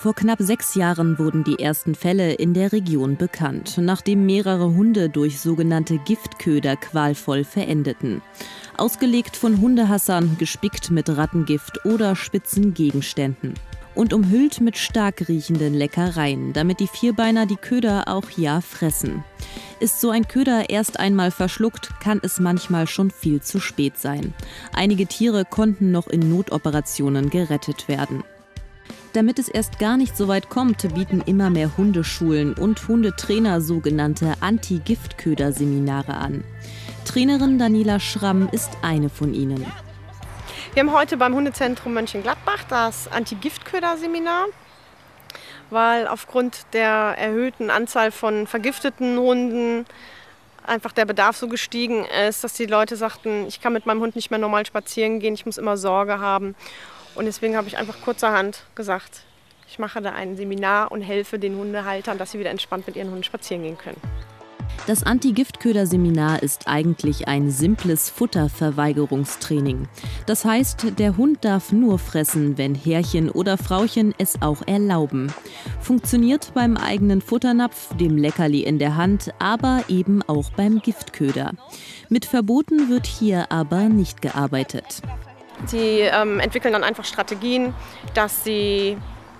Vor knapp sechs Jahren wurden die ersten Fälle in der Region bekannt, nachdem mehrere Hunde durch sogenannte Giftköder qualvoll verendeten. Ausgelegt von Hundehassern, gespickt mit Rattengift oder spitzen Gegenständen. Und umhüllt mit stark riechenden Leckereien, damit die Vierbeiner die Köder auch ja fressen. Ist so ein Köder erst einmal verschluckt, kann es manchmal schon viel zu spät sein. Einige Tiere konnten noch in Notoperationen gerettet werden. Damit es erst gar nicht so weit kommt, bieten immer mehr Hundeschulen und Hundetrainer sogenannte Anti-Giftköder-Seminare an. Trainerin Daniela Schramm ist eine von ihnen. Wir haben heute beim Hundezentrum Mönchengladbach das Anti-Giftköder-Seminar, weil aufgrund der erhöhten Anzahl von vergifteten Hunden einfach der Bedarf so gestiegen ist, dass die Leute sagten, ich kann mit meinem Hund nicht mehr normal spazieren gehen, ich muss immer Sorge haben. Und deswegen habe ich einfach kurzerhand gesagt, ich mache da ein Seminar und helfe den Hundehaltern, dass sie wieder entspannt mit ihren Hunden spazieren gehen können. Das Anti-Giftköder-Seminar ist eigentlich ein simples Futterverweigerungstraining. Das heißt, der Hund darf nur fressen, wenn Herrchen oder Frauchen es auch erlauben. Funktioniert beim eigenen Futternapf, dem Leckerli in der Hand, aber eben auch beim Giftköder. Mit Verboten wird hier aber nicht gearbeitet. Sie ähm, entwickeln dann einfach Strategien, dass sie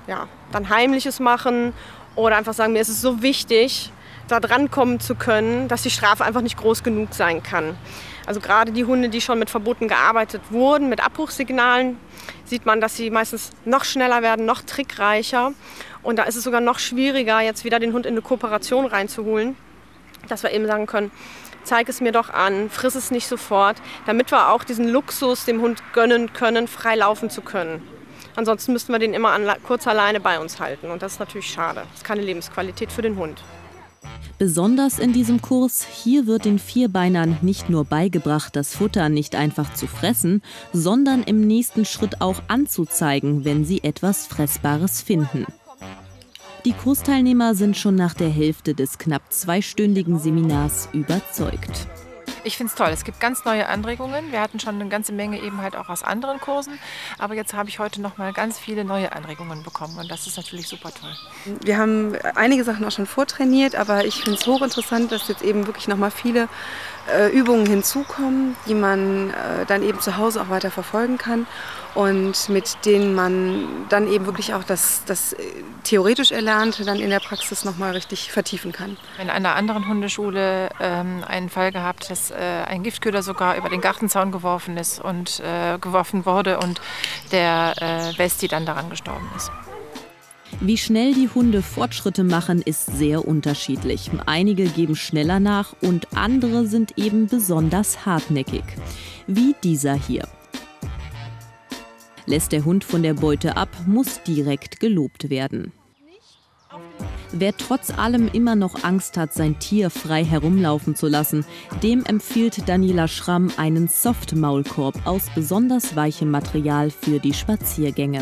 ja, dann Heimliches machen oder einfach sagen, mir ist es so wichtig, da drankommen zu können, dass die Strafe einfach nicht groß genug sein kann. Also gerade die Hunde, die schon mit Verboten gearbeitet wurden, mit Abbruchsignalen, sieht man, dass sie meistens noch schneller werden, noch trickreicher. Und da ist es sogar noch schwieriger, jetzt wieder den Hund in eine Kooperation reinzuholen, dass wir eben sagen können, zeig es mir doch an, friss es nicht sofort, damit wir auch diesen Luxus dem Hund gönnen können, frei laufen zu können. Ansonsten müssten wir den immer an, kurz alleine bei uns halten und das ist natürlich schade. Das ist keine Lebensqualität für den Hund. Besonders in diesem Kurs, hier wird den Vierbeinern nicht nur beigebracht, das Futter nicht einfach zu fressen, sondern im nächsten Schritt auch anzuzeigen, wenn sie etwas Fressbares finden. Die Kursteilnehmer sind schon nach der Hälfte des knapp zweistündigen Seminars überzeugt. Ich finde es toll. Es gibt ganz neue Anregungen. Wir hatten schon eine ganze Menge eben halt auch aus anderen Kursen. Aber jetzt habe ich heute noch mal ganz viele neue Anregungen bekommen. Und das ist natürlich super toll. Wir haben einige Sachen auch schon vortrainiert. Aber ich finde es hochinteressant, dass jetzt eben wirklich noch mal viele äh, Übungen hinzukommen, die man äh, dann eben zu Hause auch weiter verfolgen kann und mit denen man dann eben wirklich auch das, das äh, theoretisch Erlernte dann in der Praxis nochmal richtig vertiefen kann. In einer anderen Hundeschule ähm, einen Fall gehabt, dass äh, ein Giftköder sogar über den Gartenzaun geworfen ist und äh, geworfen wurde und der äh, Westi dann daran gestorben ist. Wie schnell die Hunde Fortschritte machen, ist sehr unterschiedlich. Einige geben schneller nach und andere sind eben besonders hartnäckig. Wie dieser hier. Lässt der Hund von der Beute ab, muss direkt gelobt werden. Wer trotz allem immer noch Angst hat, sein Tier frei herumlaufen zu lassen, dem empfiehlt Daniela Schramm einen Soft-Maulkorb aus besonders weichem Material für die Spaziergänge.